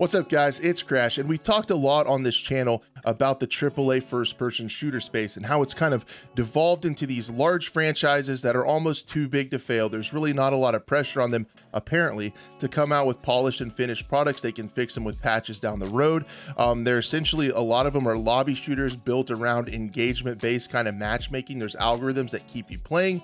What's up guys, it's Crash, and we've talked a lot on this channel about the AAA first-person shooter space and how it's kind of devolved into these large franchises that are almost too big to fail. There's really not a lot of pressure on them, apparently, to come out with polished and finished products. They can fix them with patches down the road. Um, they're essentially, a lot of them are lobby shooters built around engagement-based kind of matchmaking. There's algorithms that keep you playing,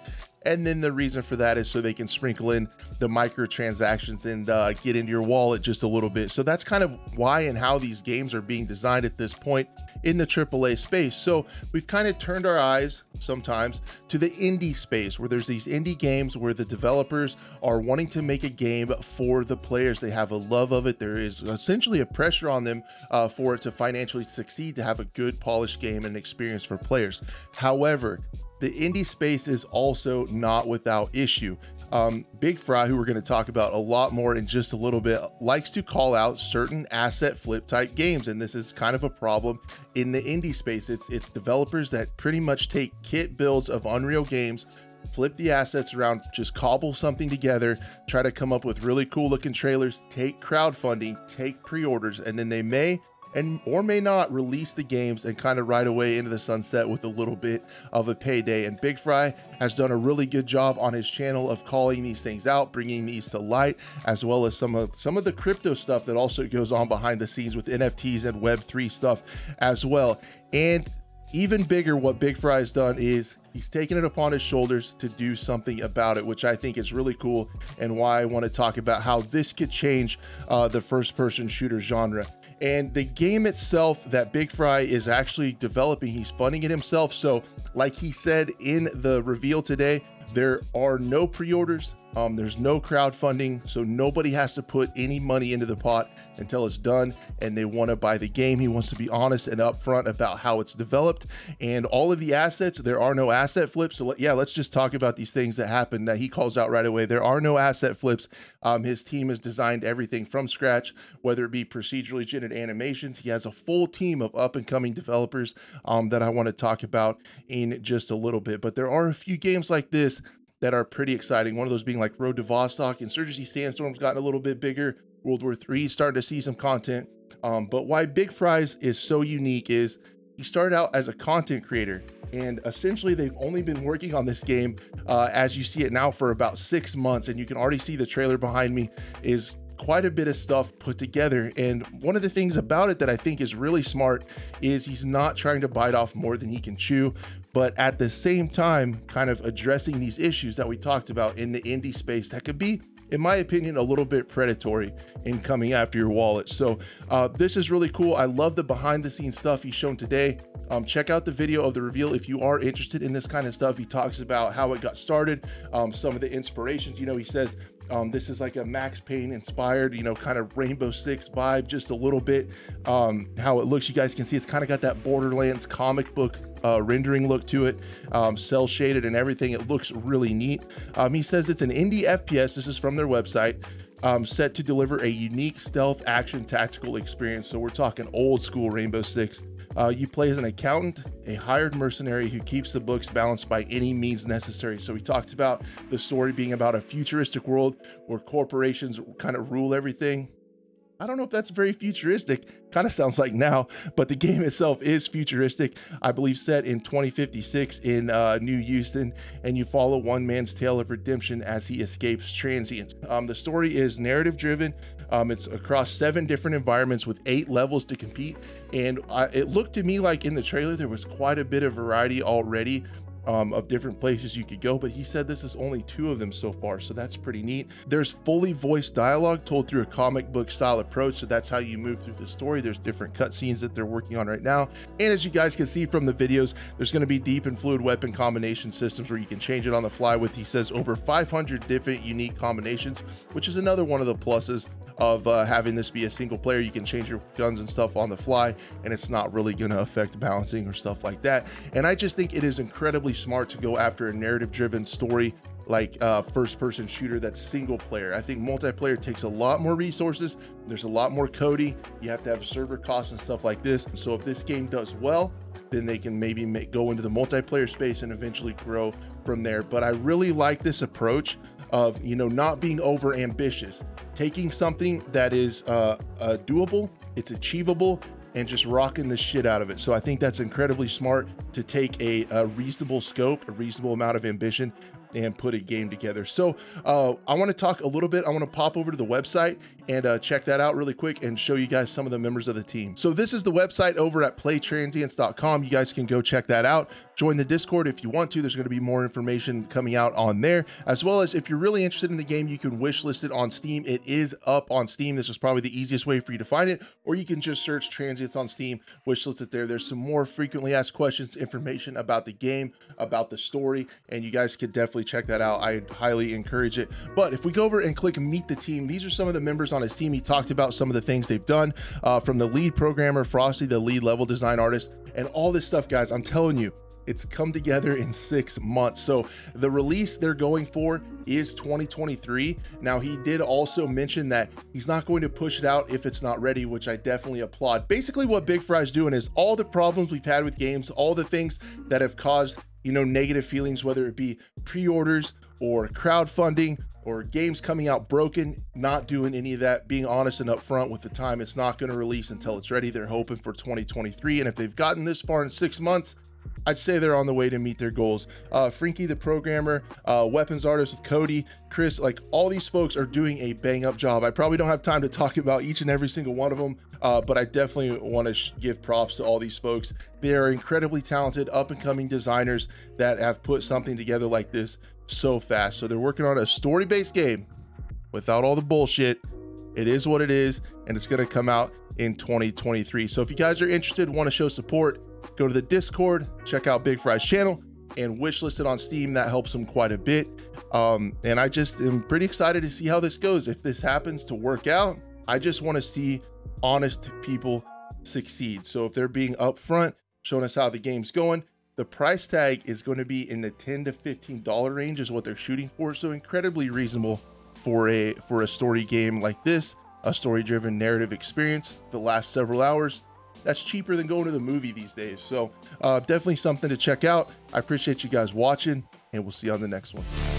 and then the reason for that is so they can sprinkle in the microtransactions and uh, get into your wallet just a little bit. So that's kind of why and how these games are being designed at this point in the AAA space. So we've kind of turned our eyes sometimes to the indie space where there's these indie games where the developers are wanting to make a game for the players. They have a love of it. There is essentially a pressure on them uh, for it to financially succeed, to have a good polished game and experience for players. However, the indie space is also not without issue. Um, Big Fry, who we're going to talk about a lot more in just a little bit, likes to call out certain asset flip type games, and this is kind of a problem in the indie space. It's it's developers that pretty much take kit builds of Unreal games, flip the assets around, just cobble something together, try to come up with really cool looking trailers, take crowdfunding, take pre-orders, and then they may and or may not release the games and kind of ride away into the sunset with a little bit of a payday. And Big Fry has done a really good job on his channel of calling these things out, bringing these to light, as well as some of some of the crypto stuff that also goes on behind the scenes with NFTs and Web3 stuff as well. And even bigger, what Big Fry has done is he's taken it upon his shoulders to do something about it, which I think is really cool and why I want to talk about how this could change uh, the first person shooter genre. And the game itself that Big Fry is actually developing, he's funding it himself. So, like he said in the reveal today, there are no pre orders, um, there's no crowdfunding, so nobody has to put any money into the pot until it's done and they want to buy the game. He wants to be honest and upfront about how it's developed and all of the assets. There are no asset flips. So, let, yeah, let's just talk about these things that happen that he calls out right away. There are no asset flips. Um, his team has designed everything from scratch, whether it be procedurally generated animations. He has a full team of up and coming developers um, that I want to talk about in just a little bit. But there are a few games like this that are pretty exciting. One of those being like Road to Vostok, Insurgency Sandstorm's gotten a little bit bigger. World War III starting to see some content. Um, but why Big Fry's is so unique is he started out as a content creator and essentially they've only been working on this game uh, as you see it now for about six months and you can already see the trailer behind me is quite a bit of stuff put together. And one of the things about it that I think is really smart is he's not trying to bite off more than he can chew, but at the same time, kind of addressing these issues that we talked about in the indie space that could be in my opinion, a little bit predatory in coming after your wallet. So uh, this is really cool. I love the behind the scenes stuff he's shown today. Um, check out the video of the reveal if you are interested in this kind of stuff. He talks about how it got started, um, some of the inspirations. You know, he says um, this is like a Max Payne inspired, you know, kind of Rainbow Six vibe, just a little bit. Um, how it looks, you guys can see it's kind of got that Borderlands comic book uh, rendering look to it, um, cel shaded and everything. It looks really neat. Um, he says it's an indie FPS. This is from their website. Um, set to deliver a unique stealth action tactical experience. So we're talking old school Rainbow Six. Uh, you play as an accountant, a hired mercenary who keeps the books balanced by any means necessary. So he talks about the story being about a futuristic world where corporations kind of rule everything. I don't know if that's very futuristic. Kind of sounds like now, but the game itself is futuristic. I believe set in 2056 in uh, New Houston, and you follow one man's tale of redemption as he escapes transients. Um, the story is narrative driven. Um, it's across seven different environments with eight levels to compete, and I, it looked to me like in the trailer there was quite a bit of variety already um, of different places you could go, but he said this is only two of them so far, so that's pretty neat. There's fully voiced dialogue told through a comic book style approach, so that's how you move through the story. There's different cutscenes that they're working on right now, and as you guys can see from the videos, there's going to be deep and fluid weapon combination systems where you can change it on the fly with, he says, over 500 different unique combinations, which is another one of the pluses of uh, having this be a single player. You can change your guns and stuff on the fly, and it's not really going to affect balancing or stuff like that. And I just think it is incredibly smart to go after a narrative driven story like uh, first person shooter that's single player. I think multiplayer takes a lot more resources. There's a lot more coding. You have to have server costs and stuff like this. so if this game does well, then they can maybe make, go into the multiplayer space and eventually grow from there. But I really like this approach of, you know, not being over ambitious taking something that is uh, uh, doable, it's achievable, and just rocking the shit out of it. So I think that's incredibly smart to take a, a reasonable scope, a reasonable amount of ambition, and put a game together. So uh, I want to talk a little bit. I want to pop over to the website and uh, check that out really quick and show you guys some of the members of the team. So this is the website over at playtransients.com. You guys can go check that out. Join the Discord if you want to. There's going to be more information coming out on there, as well as if you're really interested in the game, you can wish list it on Steam. It is up on Steam. This is probably the easiest way for you to find it, or you can just search Transients on Steam, wish list it there. There's some more frequently asked questions, information about the game, about the story, and you guys could definitely check that out. I highly encourage it. But if we go over and click meet the team, these are some of the members on his team. He talked about some of the things they've done uh, from the lead programmer, Frosty, the lead level design artist, and all this stuff, guys. I'm telling you, it's come together in six months. So the release they're going for is 2023. Now, he did also mention that he's not going to push it out if it's not ready, which I definitely applaud. Basically, what Big Fry's doing is all the problems we've had with games, all the things that have caused you know, negative feelings, whether it be pre-orders or crowdfunding or games coming out broken, not doing any of that, being honest and upfront with the time it's not going to release until it's ready. They're hoping for 2023. And if they've gotten this far in six months, I'd say they're on the way to meet their goals. Uh, Frinky, the programmer, uh, weapons artist with Cody, Chris, like all these folks are doing a bang up job. I probably don't have time to talk about each and every single one of them, uh, but I definitely want to give props to all these folks. They are incredibly talented, up and coming designers that have put something together like this so fast. So they're working on a story based game without all the bullshit. It is what it is, and it's going to come out in 2023. So if you guys are interested, want to show support, go to the Discord, check out Big Fry's channel, and wishlist it on Steam. That helps them quite a bit. Um, and I just am pretty excited to see how this goes. If this happens to work out, I just want to see honest people succeed. So if they're being upfront, showing us how the game's going, the price tag is going to be in the 10 to 15 dollar range is what they're shooting for. So incredibly reasonable for a for a story game like this, a story driven narrative experience. The last several hours that's cheaper than going to the movie these days. So uh, definitely something to check out. I appreciate you guys watching, and we'll see you on the next one.